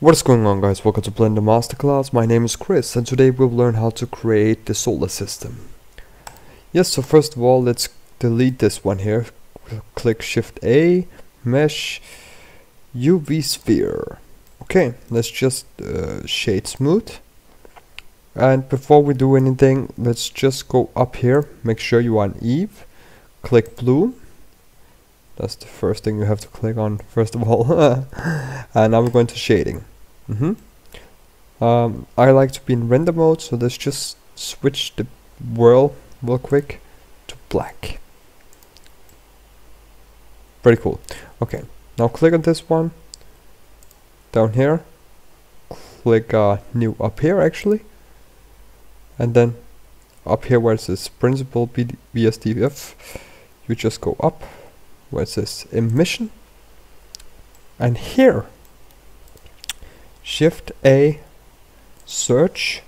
What is going on guys, welcome to Blender Masterclass, my name is Chris and today we'll learn how to create the solar system. Yes, so first of all let's delete this one here, click shift A, mesh, UV sphere. Okay, let's just uh, shade smooth. And before we do anything, let's just go up here, make sure you are on Eevee, click bloom, that's the first thing you have to click on first of all. and now we're going to shading. Mm -hmm. um, I like to be in render mode, so let's just switch the world real quick to black. Pretty cool. Okay, now click on this one. Down here. Click uh, new up here actually. And then up here where it says Principled BSDF, you just go up where it says emission? And here shift A search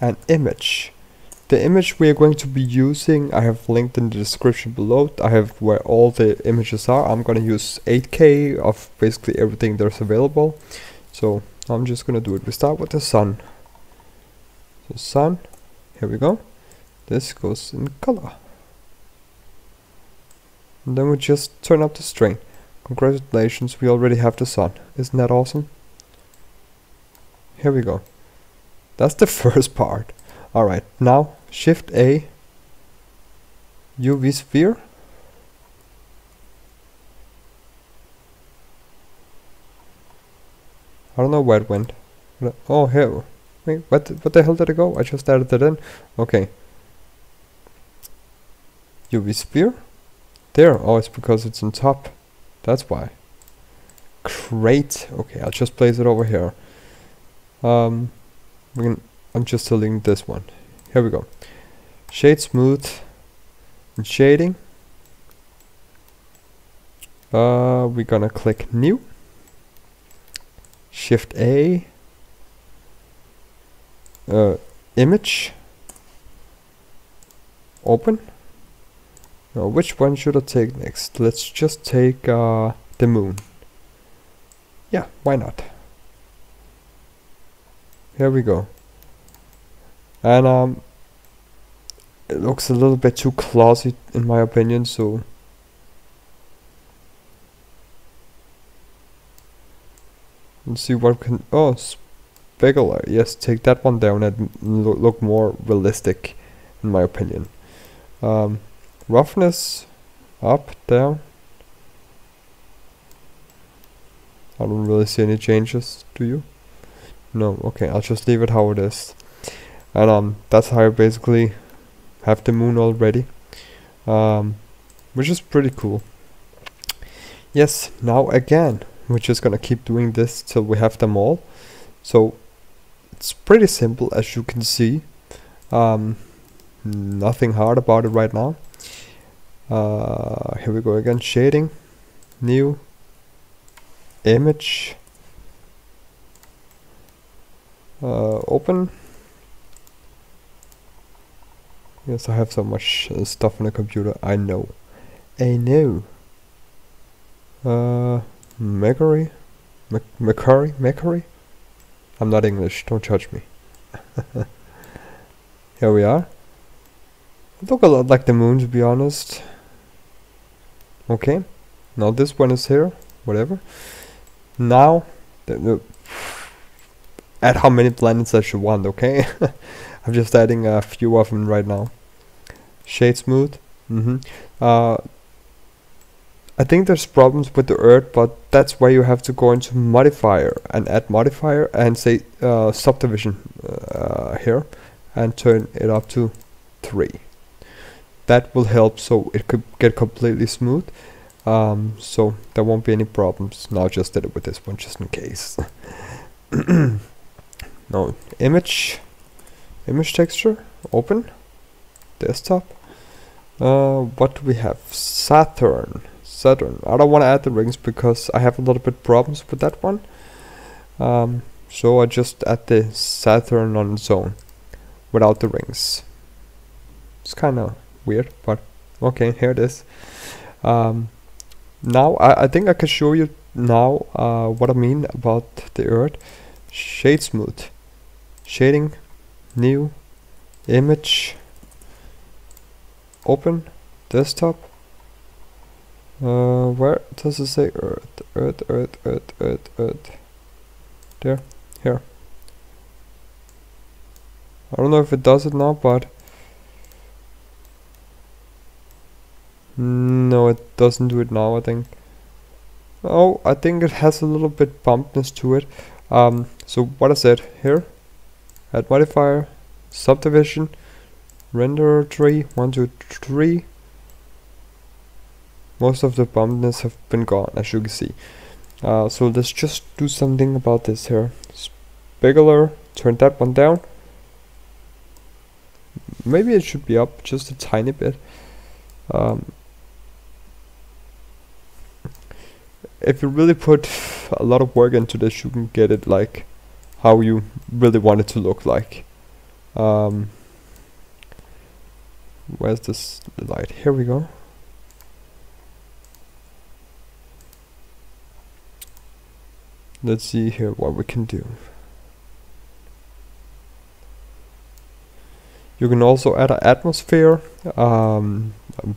and image. The image we are going to be using I have linked in the description below. I have where all the images are. I'm gonna use 8k of basically everything that's available. So I'm just gonna do it. We start with the sun. So sun here we go. This goes in color and then we just turn up the strain. Congratulations, we already have the sun. Isn't that awesome? Here we go. That's the first part. Alright, now Shift A, UV sphere. I don't know where it went. Oh, here. Wait, what, what the hell did it go? I just added it in. Okay. UV sphere. There, oh, it's because it's on top. That's why. Great. Okay, I'll just place it over here. Um, we can, I'm just selecting this one. Here we go. Shade smooth and shading. Uh, we're gonna click new. Shift A. Uh, image. Open. Now, which one should I take next? Let's just take uh, the moon. Yeah, why not? Here we go. And um, it looks a little bit too classy in my opinion, so let's see what can. Oh, specular. Yes, take that one down and look more realistic, in my opinion. Um, roughness up, down. I don't really see any changes, do you? No, okay, I'll just leave it how it is. And um, that's how I basically have the moon already. Um, which is pretty cool. Yes, now again, we're just gonna keep doing this till we have them all. So, it's pretty simple as you can see. Um, nothing hard about it right now uh, here we go again. Shading new image uh, open. Yes I have so much uh, stuff on the computer I know. I know uh, Macquarie Macquarie I'm not English don't judge me. Here we are. Look a lot like the moon to be honest okay now this one is here whatever. Now add how many planets I should want okay? I'm just adding a few of them right now. Shade smooth mm -hmm. uh, I think there's problems with the earth but that's why you have to go into modifier and add modifier and say uh, subdivision uh, here and turn it up to 3 that will help so it could get completely smooth. Um, so there won't be any problems. Now just did it with this one just in case. No image image texture open desktop. Uh, what do we have? Saturn Saturn. I don't want to add the rings because I have a little bit problems with that one. Um, so I just add the Saturn on its own without the rings. It's kind of weird but okay here it is. Um, now I, I think I can show you now uh, what I mean about the earth. Shade smooth. Shading new image open desktop. Uh, where does it say earth earth earth earth earth earth? There here. I don't know if it does it now but no it doesn't do it now I think. Oh I think it has a little bit bumpness to it. Um, so what I said here? Add modifier subdivision render tree one two three. Most of the bumpness have been gone as you can see. Uh, so let's just do something about this here. Specular turn that one down. Maybe it should be up just a tiny bit. Um, if you really put a lot of work into this you can get it like how you really want it to look like. Um, where's this light? Here we go. Let's see here what we can do. You can also add an atmosphere. Um, um,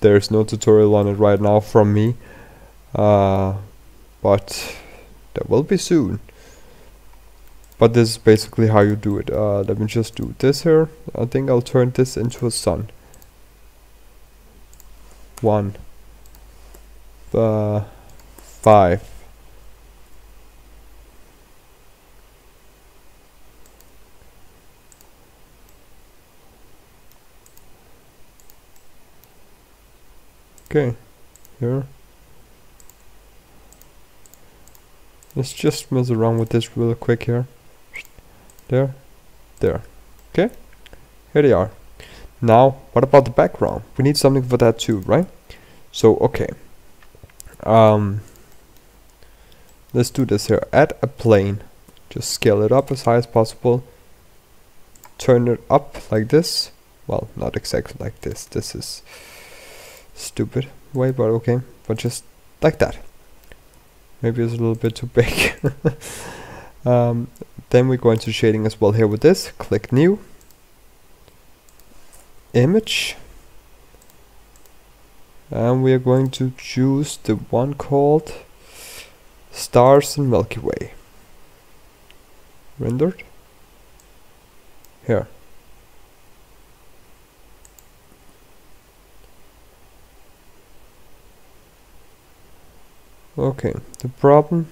there's no tutorial on it right now from me uh, but that will be soon. But this is basically how you do it. Uh, let me just do this here. I think I'll turn this into a sun. One. Uh, five. Okay. Here let's just mess around with this real quick here. There. There. Okay. Here they are. Now what about the background? We need something for that too right? So okay. Um let's do this here. Add a plane. Just scale it up as high as possible. Turn it up like this. Well not exactly like this. This is stupid way but okay. But just like that maybe it's a little bit too big. Um, then we go into shading as well here with this. Click new. Image. And we are going to choose the one called stars and Milky Way. Rendered. Here okay the problem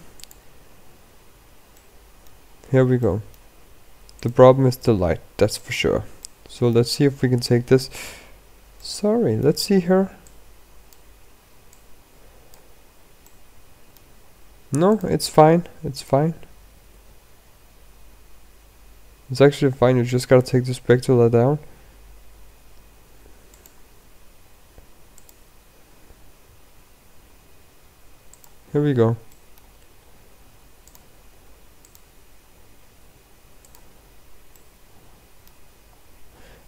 here we go. The problem is the light that's for sure. So let's see if we can take this. Sorry let's see here. No it's fine it's fine. It's actually fine you just gotta take the specular down Here we go.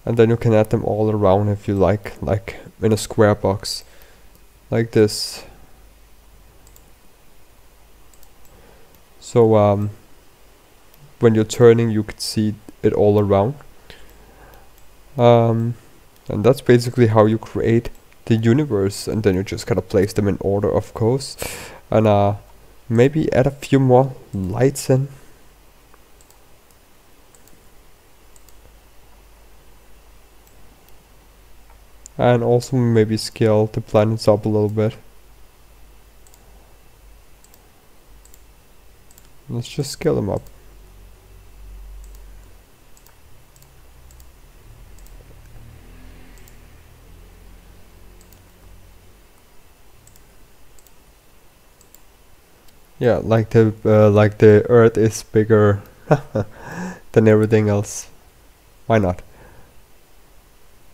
And then you can add them all around if you like, like in a square box. Like this. So um, when you're turning you could see it all around. Um, and that's basically how you create the universe and then you just gotta place them in order of course and uh, maybe add a few more lights in. And also maybe scale the planets up a little bit. Let's just scale them up. Yeah, like the uh, like the Earth is bigger than everything else. Why not?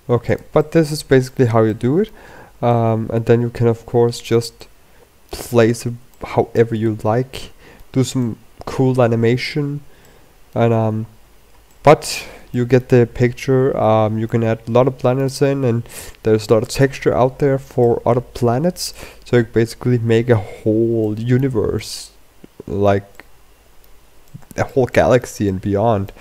Okay, but this is basically how you do it, um, and then you can of course just place it however you like, do some cool animation, and um, but you get the picture um, you can add a lot of planets in and there's a lot of texture out there for other planets so you basically make a whole universe like a whole galaxy and beyond.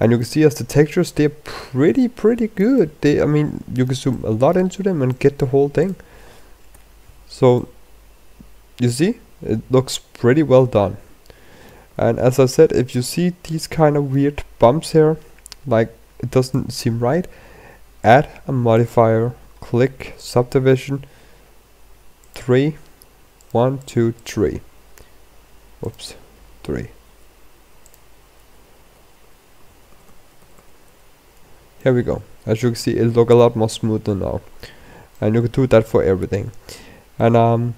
And you can see as the textures, they're pretty, pretty good. They, I mean, you can zoom a lot into them and get the whole thing. So, you see, it looks pretty well done. And as I said, if you see these kind of weird bumps here, like it doesn't seem right, add a modifier, click subdivision, three, one, two, three. Whoops, three. Here we go. As you can see, it look a lot more smoother now. And you can do that for everything. And um,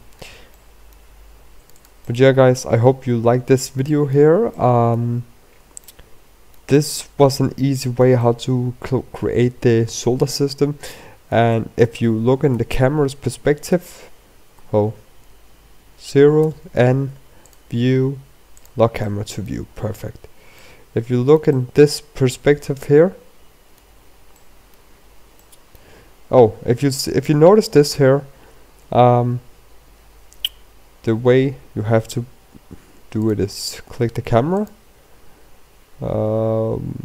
but yeah guys, I hope you like this video here. Um, this was an easy way how to create the solar system. And if you look in the camera's perspective, oh, zero, N, view, lock camera to view, perfect. If you look in this perspective here, oh, if you if you notice this here, um, the way you have to do it is click the camera, um,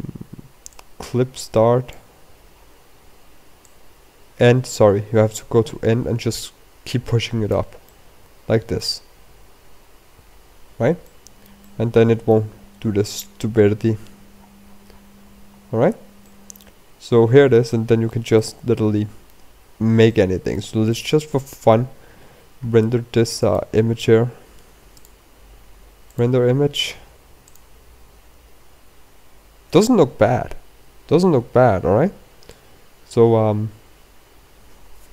clip start, end. Sorry, you have to go to end and just keep pushing it up, like this, right? And then it won't do the stupidity. All right. So here it is, and then you can just literally make anything. So it's just for fun. Render this uh, image here. Render image. Doesn't look bad. Doesn't look bad, alright? So, um,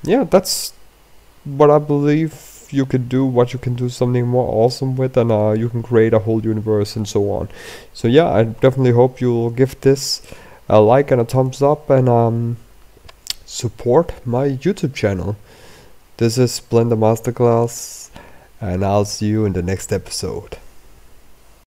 yeah, that's what I believe you can do, what you can do something more awesome with, and uh, you can create a whole universe and so on. So yeah, I definitely hope you'll give this a like and a thumbs up and um, support my YouTube channel. This is Blender Masterclass and I'll see you in the next episode.